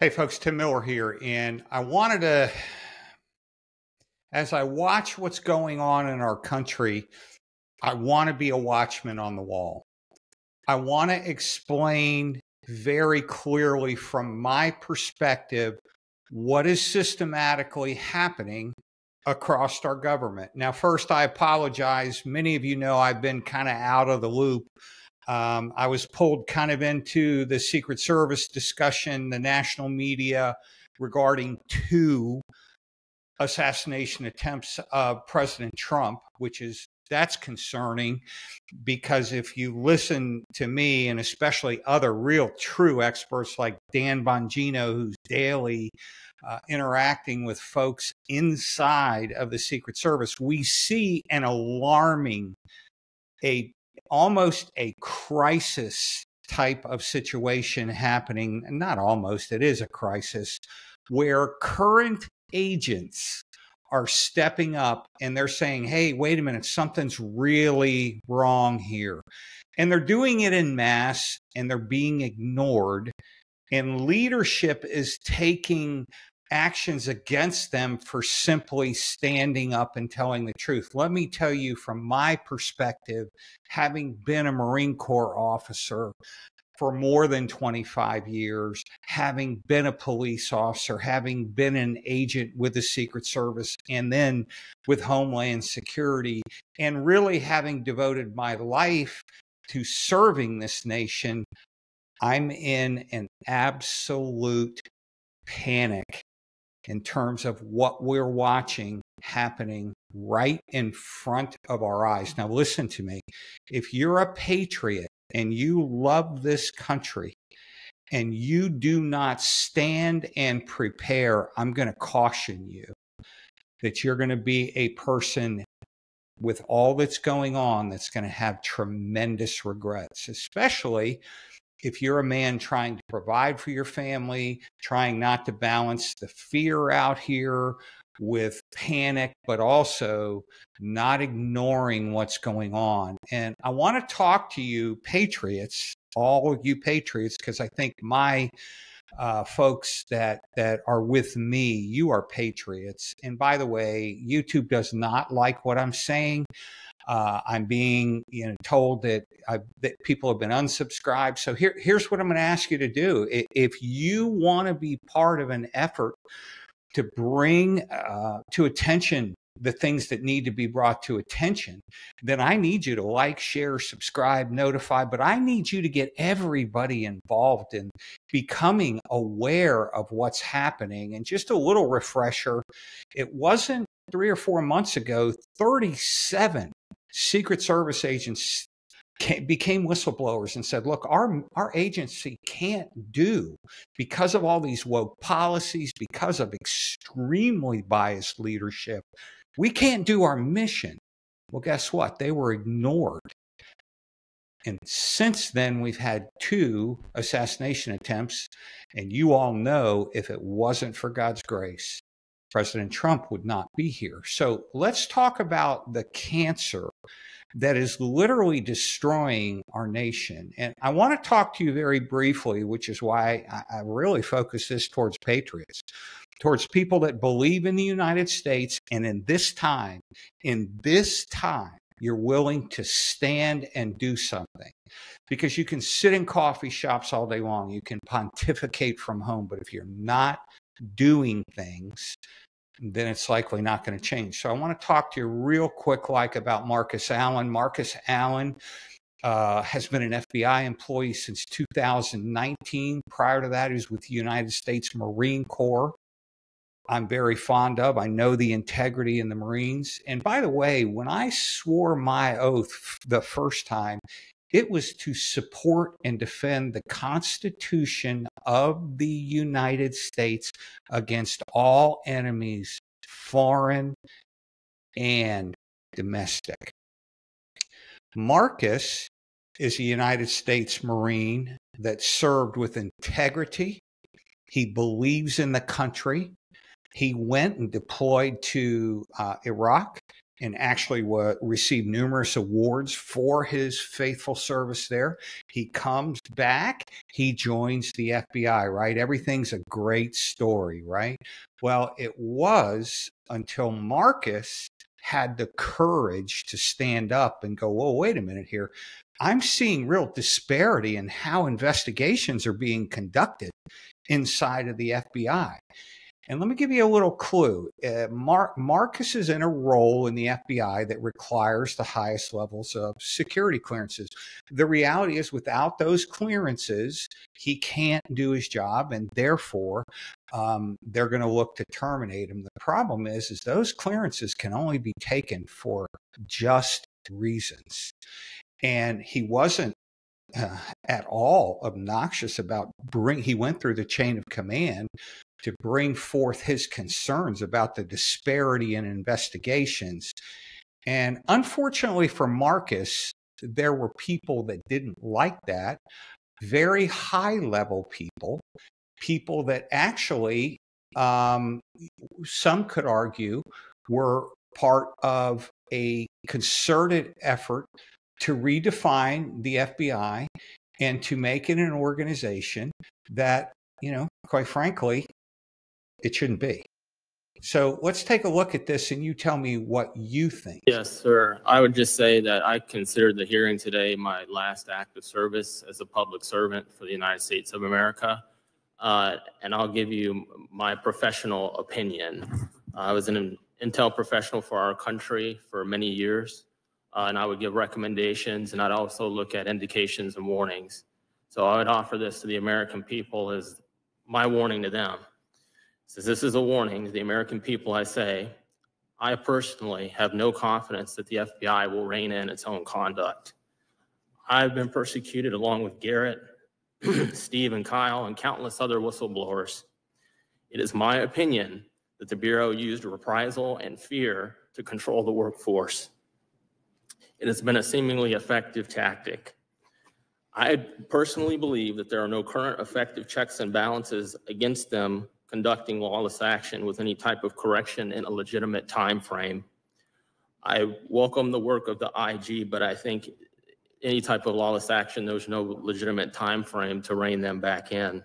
Hey, folks, Tim Miller here. And I wanted to, as I watch what's going on in our country, I want to be a watchman on the wall. I want to explain very clearly from my perspective what is systematically happening across our government. Now, first, I apologize. Many of you know I've been kind of out of the loop um, I was pulled kind of into the Secret Service discussion, the national media regarding two assassination attempts of President Trump, which is that's concerning because if you listen to me and especially other real true experts like Dan Bongino, who's daily uh, interacting with folks inside of the Secret Service, we see an alarming, a almost a crisis type of situation happening. Not almost, it is a crisis where current agents are stepping up and they're saying, hey, wait a minute, something's really wrong here. And they're doing it in mass and they're being ignored. And leadership is taking actions against them for simply standing up and telling the truth. Let me tell you from my perspective, having been a Marine Corps officer for more than 25 years, having been a police officer, having been an agent with the Secret Service, and then with Homeland Security, and really having devoted my life to serving this nation, I'm in an absolute panic in terms of what we're watching happening right in front of our eyes. Now, listen to me. If you're a patriot and you love this country and you do not stand and prepare, I'm going to caution you that you're going to be a person with all that's going on that's going to have tremendous regrets, especially if you're a man trying to provide for your family, trying not to balance the fear out here with panic, but also not ignoring what's going on. And I want to talk to you, patriots, all of you patriots, because I think my uh, folks that that are with me, you are patriots. And by the way, YouTube does not like what I'm saying. Uh, I'm being you know told that, I, that people have been unsubscribed. So here, here's what I'm going to ask you to do. If you want to be part of an effort to bring uh, to attention the things that need to be brought to attention, then I need you to like, share, subscribe, notify, but I need you to get everybody involved in becoming aware of what's happening. And just a little refresher it wasn't three or four months ago, 37 Secret Service agents came, became whistleblowers and said, look, our, our agency can't do, because of all these woke policies, because of extremely biased leadership, we can't do our mission. Well, guess what? They were ignored. And since then, we've had two assassination attempts. And you all know if it wasn't for God's grace, President Trump would not be here. So let's talk about the cancer that is literally destroying our nation. And I want to talk to you very briefly, which is why I, really focus this towards patriots, towards people that believe in the United States. And in this time, in this time, you're willing to stand and do something because you can sit in coffee shops all day long. You can pontificate from home. But if you're not doing things, then it's likely not going to change. So I want to talk to you real quick, like about Marcus Allen. Marcus Allen uh, has been an FBI employee since 2019. Prior to that, he was with the United States Marine Corps. I'm very fond of. I know the integrity in the Marines. And by the way, when I swore my oath the first time, it was to support and defend the Constitution of the United States against all enemies, foreign and domestic. Marcus is a United States Marine that served with integrity. He believes in the country. He went and deployed to uh, Iraq. and actually received numerous awards for his faithful service there. He comes back, he joins the FBI, right? Everything's a great story, right? Well, it was until Marcus had the courage to stand up and go, whoa, wait a minute here. I'm seeing real disparity in how investigations are being conducted inside of the FBI. And let me give you a little clue. Uh, Mar- Marcus is in a role in the FBI that requires the highest levels of security clearances. The reality is, without those clearances, he can't do his job, and therefore, um, they're going to look to terminate him. The problem is, is those clearances can only be taken for just reasons, and he wasn't uh, at all obnoxious about bring he went through the chain of command to bring forth his concerns about the disparity in investigations. And unfortunately for Marcus, there were people that didn't like that, very high level people, people that actually, um, some could argue, were part of a concerted effort to redefine the FBI and to make it an organization that, you know, quite frankly, it shouldn't be. So let's take a look at this and you tell me what you think. Yes, sir. I would just say that I consider the hearing today my last act of service as a public servant for the United States of America. Uh, and I'll give you my professional opinion. I was an intel professional for our country for many years, uh, and I would give recommendations and I'd also look at indications and warnings. So I would offer this to the American people as my warning to them says, This is a warning to the American people. I say, I personally have no confidence that the FBI will rein in its own conduct. I've been persecuted along with Garrett, Steve, and Kyle, and countless other whistleblowers. It is my opinion that the Bureau used reprisal and fear to control the workforce. It has been a seemingly effective tactic. I personally believe that there are no current effective checks and balances against them conducting lawless action with any type of correction in a legitimate time frame. I welcome the work of the IG, but I think any type of lawless action, there's no legitimate time frame to rein them back in.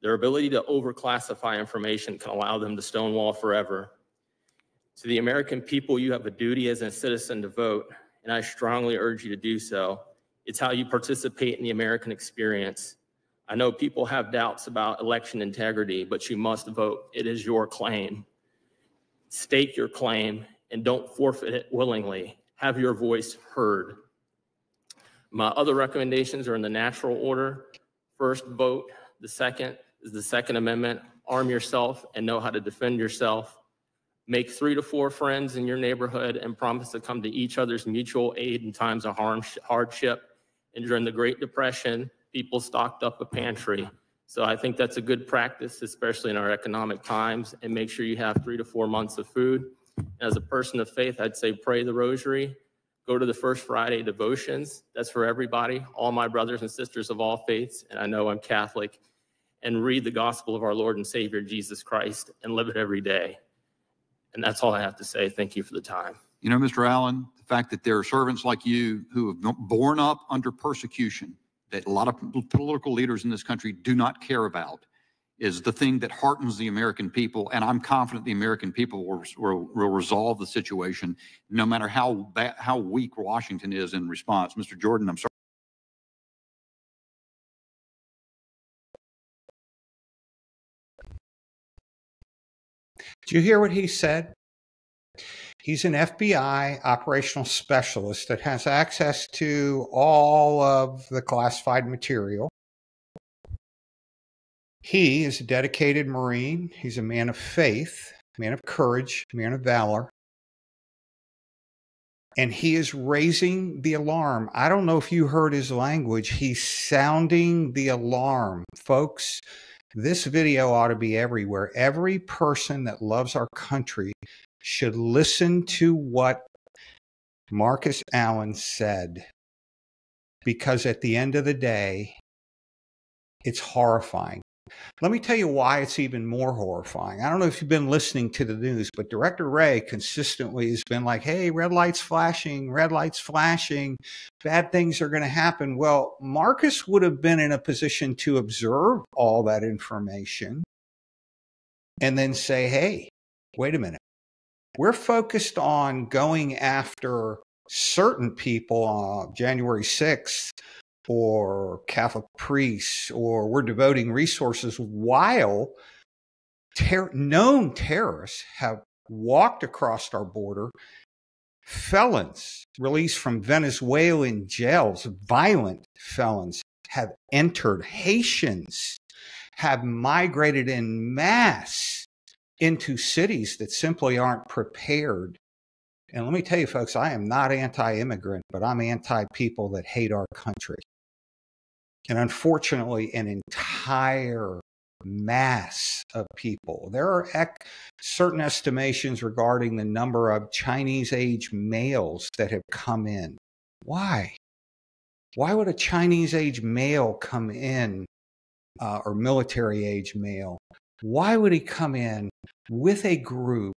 Their ability to overclassify information can allow them to stonewall forever. To the American people, you have a duty as a citizen to vote, and I strongly urge you to do so. It's how you participate in the American experience. I know people have doubts about election integrity, but you must vote. It is your claim. Stake your claim and don't forfeit it willingly. Have your voice heard. My other recommendations are in the natural order. First, vote. The second is the Second Amendment. Arm yourself and know how to defend yourself. Make three to four friends in your neighborhood and promise to come to each other's mutual aid in times of harm, hardship. And during the Great Depression, people stocked up a pantry. So I think that's a good practice, especially in our economic times, and make sure you have three to four months of food. As a person of faith, I'd say pray the rosary, go to the First Friday devotions. That's for everybody, all my brothers and sisters of all faiths, and I know I'm Catholic, and read the gospel of our Lord and Savior Jesus Christ and live it every day. And that's all I have to say. Thank you for the time. You know, Mr. Allen, the fact that there are servants like you who have borne up under persecution that a lot of political leaders in this country do not care about is the thing that heartens the American people. And I'm confident the American people will, will, will resolve the situation, no matter how how weak Washington is in response. Mr. Jordan, I'm sorry. Do you hear what he said? He's an FBI operational specialist that has access to all of the classified material. He is a dedicated Marine. He's a man of faith, man of courage, man of valor. And he is raising the alarm. I don't know if you heard his language. He's sounding the alarm. Folks, this video ought to be everywhere. Every person that loves our country should listen to what Marcus Allen said because at the end of the day, it's horrifying. Let me tell you why it's even more horrifying. I don't know if you've been listening to the news, but Director Wray consistently has been like, hey, red lights flashing, red lights flashing, bad things are going to happen. Well, Marcus would have been in a position to observe all that information and then say, hey, wait a minute. We're focused on going after certain people on January 6th or Catholic priests, or we're devoting resources while ter- known terrorists have walked across our border, felons released from Venezuelan jails, violent felons have entered, Haitians have migrated in mass into cities that simply aren't prepared. And let me tell you, folks, I am not anti immigrant, but I'm anti people that hate our country. And unfortunately, an entire mass of people. There are ec- certain estimations regarding the number of Chinese age males that have come in. Why? Why would a Chinese age male come in, uh, or military age male? Why would he come in with a group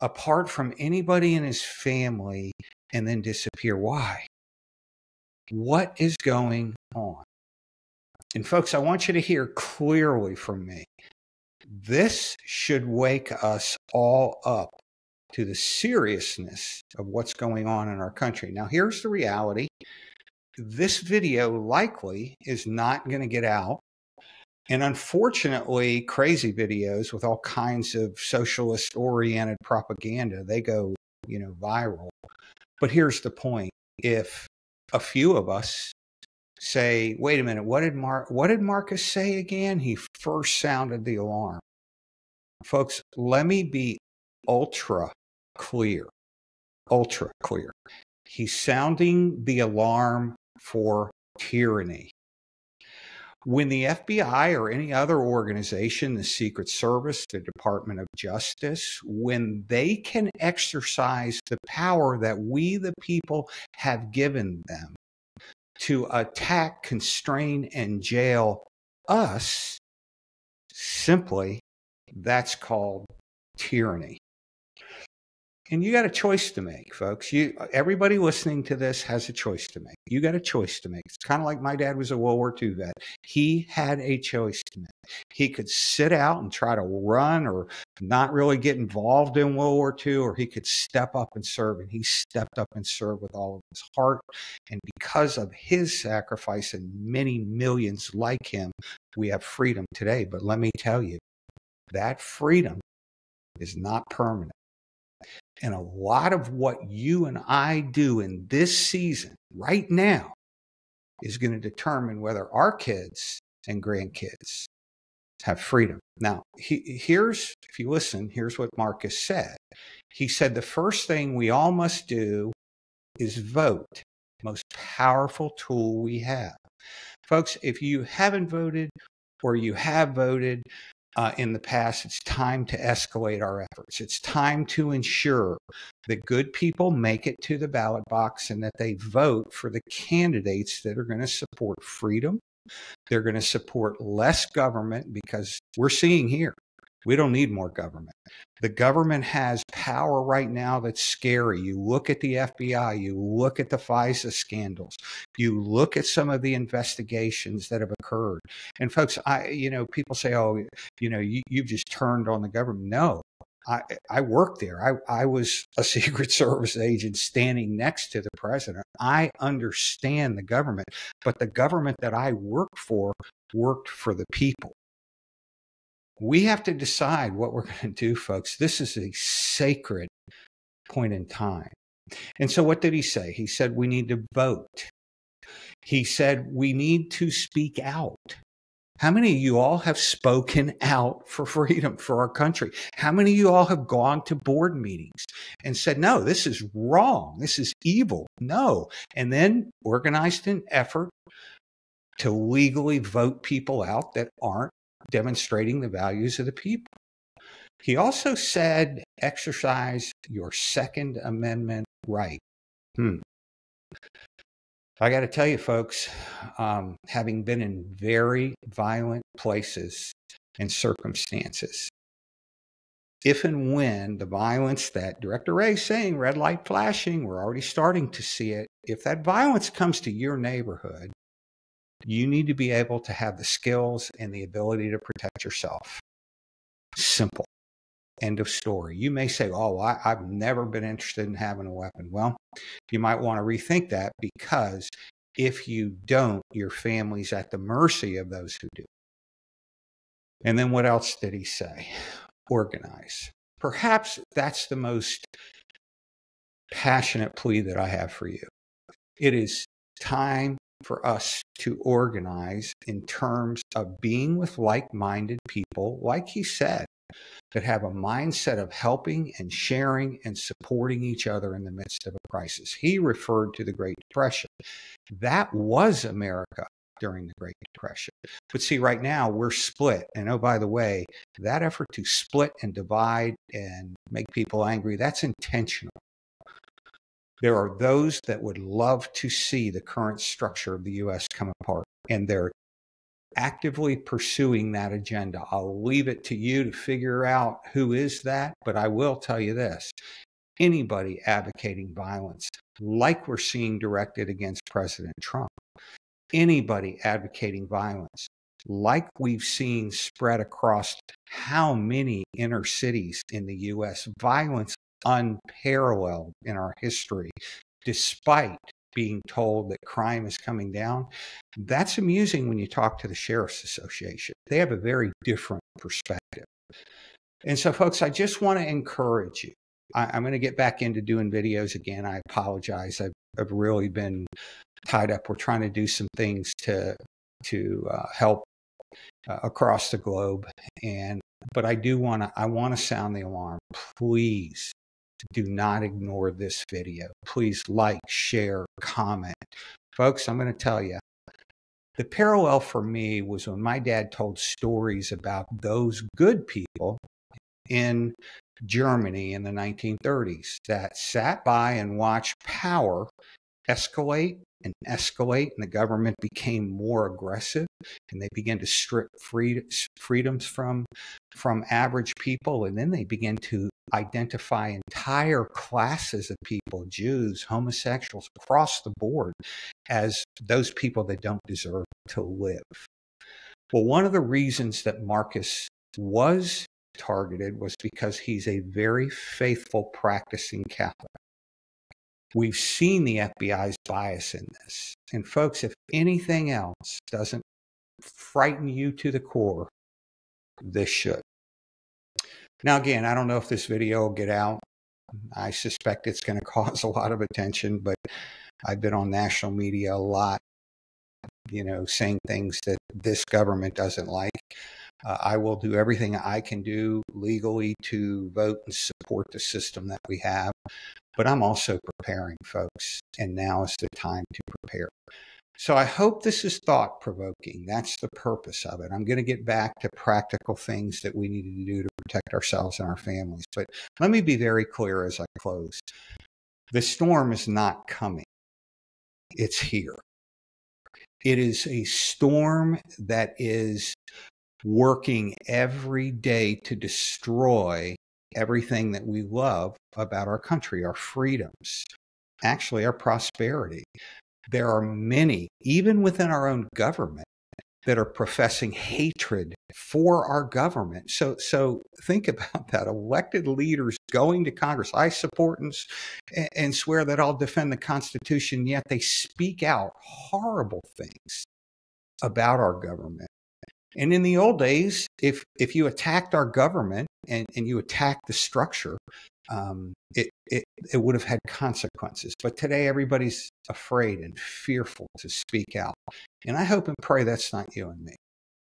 apart from anybody in his family and then disappear? Why? What is going on? And folks, I want you to hear clearly from me. This should wake us all up to the seriousness of what's going on in our country. Now, here's the reality this video likely is not going to get out. And unfortunately, crazy videos with all kinds of socialist oriented propaganda, they go, you know, viral. But here's the point. If a few of us say, wait a minute, what did Mar- what did Marcus say again? He first sounded the alarm. Folks, let me be ultra clear. Ultra clear. He's sounding the alarm for tyranny. When the FBI or any other organization, the Secret Service, the Department of Justice, when they can exercise the power that we, the people, have given them to attack, constrain, and jail us, simply that's called tyranny. And you got a choice to make, folks. You everybody listening to this has a choice to make. You got a choice to make. It's kind of like my dad was a World War II vet. He had a choice to make. He could sit out and try to run or not really get involved in World War II, or he could step up and serve. And he stepped up and served with all of his heart. And because of his sacrifice and many millions like him, we have freedom today. But let me tell you, that freedom is not permanent. And a lot of what you and I do in this season right now is going to determine whether our kids and grandkids have freedom. Now, he, here's, if you listen, here's what Marcus said. He said the first thing we all must do is vote, most powerful tool we have. Folks, if you haven't voted or you have voted, uh, in the past, it's time to escalate our efforts. It's time to ensure that good people make it to the ballot box and that they vote for the candidates that are going to support freedom. They're going to support less government because we're seeing here we don't need more government. The government has power right now that's scary. You look at the FBI, you look at the FISA scandals, you look at some of the investigations that have occurred. And folks, I, you know, people say, oh, you know, you, you've just turned on the government. No, I, I worked there. I, I was a Secret Service agent standing next to the president. I understand the government, but the government that I worked for worked for the people we have to decide what we're going to do, folks. This is a sacred point in time. And so, what did he say? He said, we need to vote. He said, we need to speak out. How many of you all have spoken out for freedom for our country? How many of you all have gone to board meetings and said, no, this is wrong. This is evil. No. And then organized an effort to legally vote people out that aren't demonstrating the values of the people. He also said, exercise your Second Amendment right. Hmm. I got to tell you, folks, um, having been in very violent places and circumstances, if and when the violence that Director Wray is saying, red light flashing, we're already starting to see it. If that violence comes to your neighborhood, you need to be able to have the skills and the ability to protect yourself. Simple. End of story. You may say, Oh, I, have never been interested in having a weapon. Well, you might want to rethink that because if you don't, your family's at the mercy of those who do. And then what else did he say? Organize. Perhaps that's the most passionate plea that I have for you. It is time for us to organize in terms of being with like minded people, like he said, that have a mindset of helping and sharing and supporting each other in the midst of a crisis. He referred to the Great Depression. That was America during the Great Depression. But see, right now we're split. And oh, by the way, that effort to split and divide and make people angry, that's intentional. There are those that would love to see the current structure of the U.S. come apart, and they're actively pursuing that agenda. I'll leave it to you to figure out who is that, but I will tell you this anybody advocating violence, like we're seeing directed against President Trump, anybody advocating violence, like we've seen spread across how many inner cities in the US, violence unparalleled in our history, despite being told that crime is coming down. That's amusing when you talk to the Sheriff's Association. They have a very different perspective. And so, folks, I just want to encourage you. I, am going to get back into doing videos again. I apologize. I've, I've really been tied up. We're trying to do some things to to uh, help uh, across the globe, and but I do want to I want to sound the alarm. Please do not ignore this video. Please like, share, comment. Folks, I'm going to tell you, the parallel for me was when my dad told stories about those good people in Germany in the 1930s that sat by and watched power escalate and escalate, and the government became more aggressive, and they began to strip freedoms from from average people, and then they began to identify entire classes of people, Jews, homosexuals, across the board, as those people that don't deserve to live. Well, one of the reasons that Marcus was targeted was because he's a very faithful practicing Catholic. We've seen the FBI's bias in this. And folks, if anything else doesn't frighten you to the core, this should. Now, again, I don't know if this video will get out. I suspect it's going to cause a lot of attention, but I've been on national media a lot, you know, saying things that this government doesn't like. Uh, I will do everything I can do legally to vote and support the system that we have, but I'm also preparing folks, and now is the time to prepare. So I hope this is thought provoking. That's the purpose of it. I'm going to get back to practical things that we need to do to protect ourselves and our families. But let me be very clear as I close. The storm is not coming. It's here. It is a storm that is working every day to destroy everything that we love about our country, our freedoms, actually our prosperity there are many, even within our own government, that are professing hatred for our government. So, so think about that. Elected leaders going to Congress. I support and, and swear that I'll defend the Constitution, yet they speak out horrible things about our government. And in the old days, if if you attacked our government and, and you attacked the structure, um, it, it, it would have had consequences. But today, everybody's afraid and fearful to speak out. And I hope and pray that's not you and me.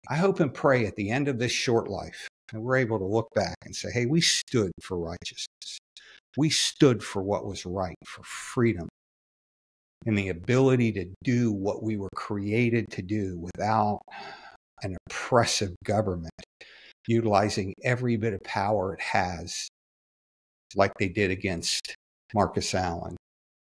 I hope and pray at the end of this short life that we're able to look back and say, hey, we stood for righteousness. We stood for what was right, for freedom, and the ability to do what we were created to do without an oppressive government utilizing every bit of power it has like they did against Marcus Allen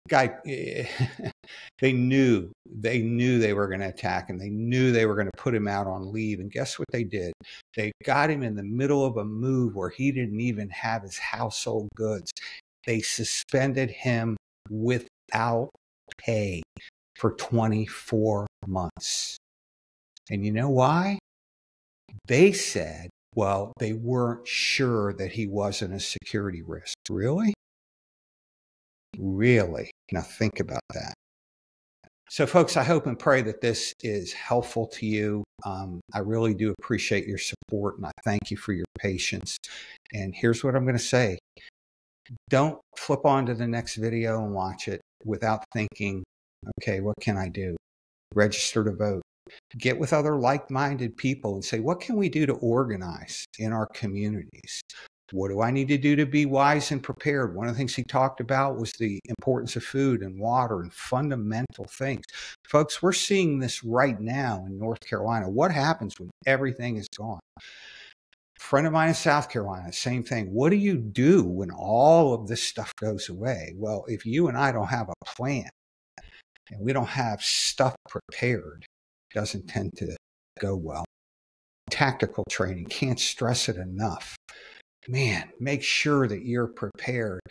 guy eh, they knew they knew they were going to attack him. They knew they were going to put him out on leave and guess what they did? They got him in the middle of a move where he didn't even have his household goods. They suspended him without pay for 24 months. And you know why? They said well they weren't sure that he wasn't a security risk. Really Really? Now think about that. So, folks, I hope and pray that this is helpful to you. Um, I really do appreciate your support and I thank you for your patience. And here's what I'm going to say don't flip on to the next video and watch it without thinking, okay, what can I do? Register to vote. Get with other like minded people and say, what can we do to organize in our communities? What do I need to do to be wise and prepared? One of the things he talked about was the importance of food and water and fundamental things. Folks, we're seeing this right now in North Carolina. What happens when everything is gone? Friend of mine in South Carolina, same thing. What do you do when all of this stuff goes away? Well, if you and I don't have a plan and we don't have stuff prepared, doesn't tend to go well. Tactical training, can't stress it enough man, make sure that you're prepared.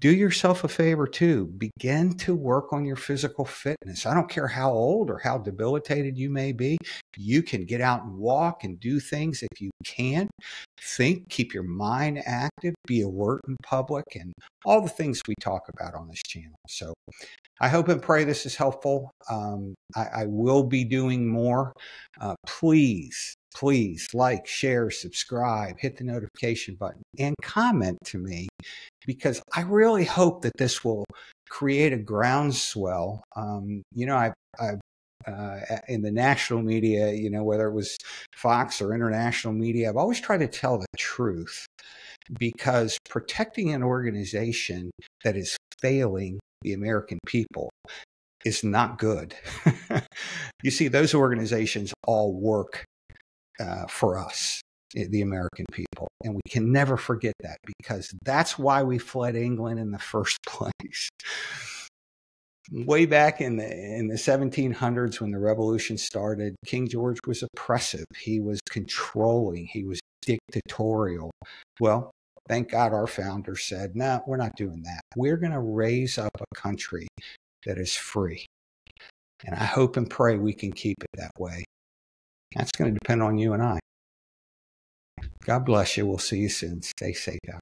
Do yourself a favor too. Begin to work on your physical fitness. I don't care how old or how debilitated you may be. You can get out and walk and do things if you can. Think, keep your mind active, be alert in public, and all the things we talk about on this channel. So I hope and pray this is helpful. Um, I, I, will be doing more. Uh, please please like, share, subscribe, hit the notification button, and comment to me because I really hope that this will create a groundswell. Um, you know, I've, I've uh, in the national media, you know, whether it was Fox or international media, I've always tried to tell the truth because protecting an organization that is failing the American people is not good. you see, those organizations all work uh, for us, the American people. And we can never forget that because that's why we fled England in the first place. Way back in the in the 1700s when the revolution started, King George was oppressive. He was controlling. He was dictatorial. Well, thank God our founder said, "No, we're not doing that. We're going to raise up a country that is free." And I hope and pray we can keep it that way. That's going to depend on you and I. God bless you. We'll see you soon. Stay safe out.